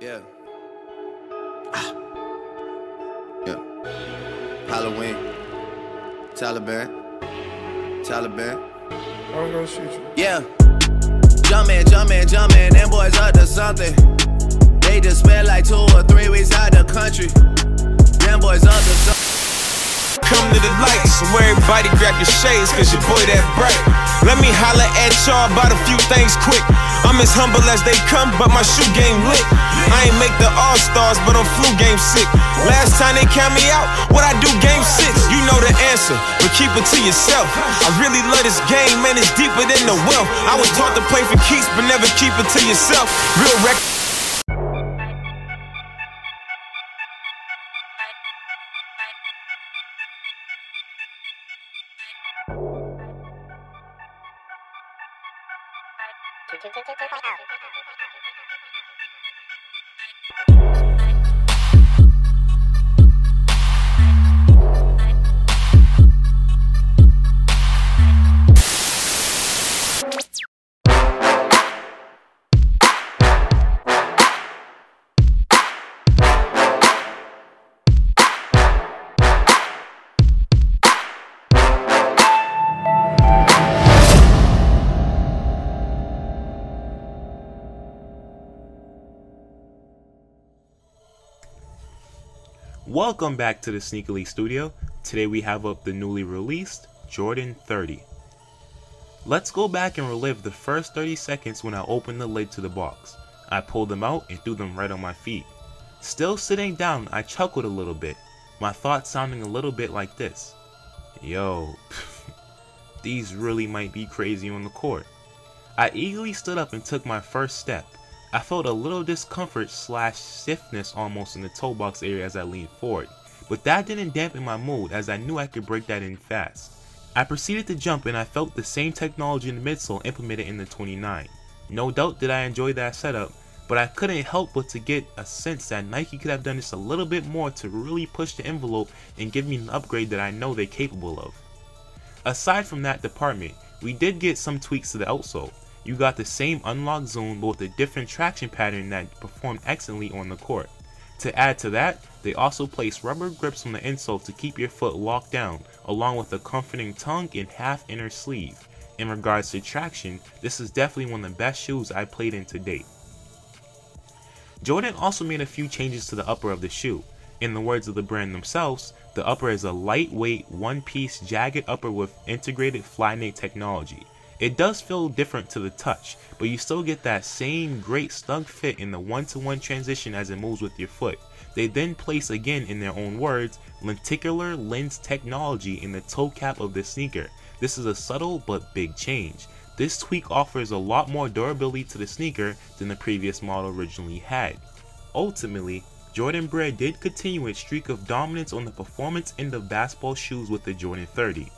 Yeah. Ah. Yeah. Halloween. Taliban. Taliban. I'm gonna shoot you. Yeah. Jumpin', jumpin', jumpin', them boys up to something. They just spent like two or three country. Boys up to something. Come to the lights, so everybody grab your shades, cause your boy that bright. Let me holler at y'all about a few things quick. I'm as humble as they come, but my shoe game lit. I ain't make the All Stars, but I'm flu game sick. Last time they count me out, what I do game six. You know the answer, but keep it to yourself. I really love this game, man, it's deeper than the wealth. I was taught to play for keeps, but never keep it to yourself. Real record. 2.0. Welcome back to the League studio. Today we have up the newly released Jordan 30. Let's go back and relive the first 30 seconds when I opened the lid to the box. I pulled them out and threw them right on my feet. Still sitting down, I chuckled a little bit, my thoughts sounding a little bit like this. Yo, these really might be crazy on the court. I eagerly stood up and took my first step. I felt a little discomfort slash stiffness almost in the toe box area as I leaned forward, but that didn't dampen my mood as I knew I could break that in fast. I proceeded to jump and I felt the same technology in the midsole implemented in the 29. No doubt did I enjoy that setup, but I couldn't help but to get a sense that Nike could have done just a little bit more to really push the envelope and give me an upgrade that I know they're capable of. Aside from that department, we did get some tweaks to the outsole. You got the same unlock zone but with a different traction pattern that performed excellently on the court. To add to that, they also placed rubber grips on the insole to keep your foot locked down, along with a comforting tongue and half inner sleeve. In regards to traction, this is definitely one of the best shoes I played in to date. Jordan also made a few changes to the upper of the shoe. In the words of the brand themselves, the upper is a lightweight, one-piece jacquard upper with integrated Flyknit technology. It does feel different to the touch, but you still get that same great snug fit in the one-to-one transition as it moves with your foot. They then place again in their own words, lenticular lens technology in the toe cap of the sneaker. This is a subtle but big change. This tweak offers a lot more durability to the sneaker than the previous model originally had. Ultimately, Jordan Brand did continue its streak of dominance on the performance end of basketball shoes with the Jordan 30.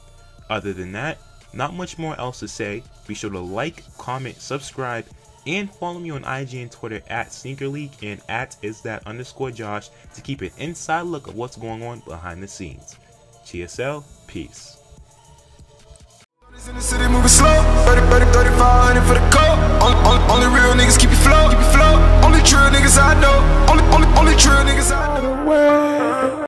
Other than that, not much more else to say. Be sure to like, comment, subscribe, and follow me on IG and Twitter at Sneaker League and at is that underscore Josh to keep an inside look of what's going on behind the scenes. TSL, peace.